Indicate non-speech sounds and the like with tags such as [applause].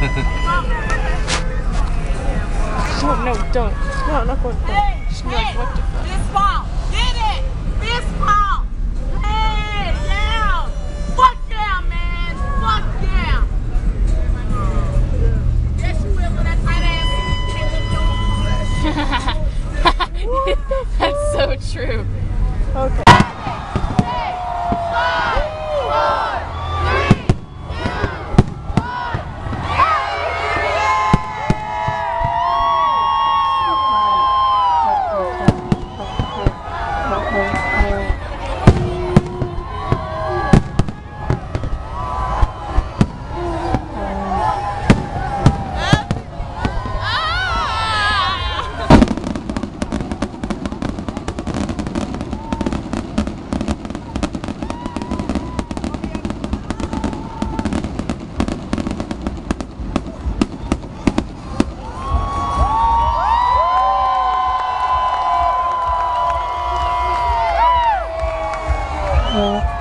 Oh, no, don't. No, not going. Hey, She's gonna be like, hey, what the fuck? Fist ball. Get it. Fist ball. Hey, yeah. Fuck yeah, man. Fuck yeah. Yes, you will with that tight ass. [laughs] That's so true. Okay. Uh,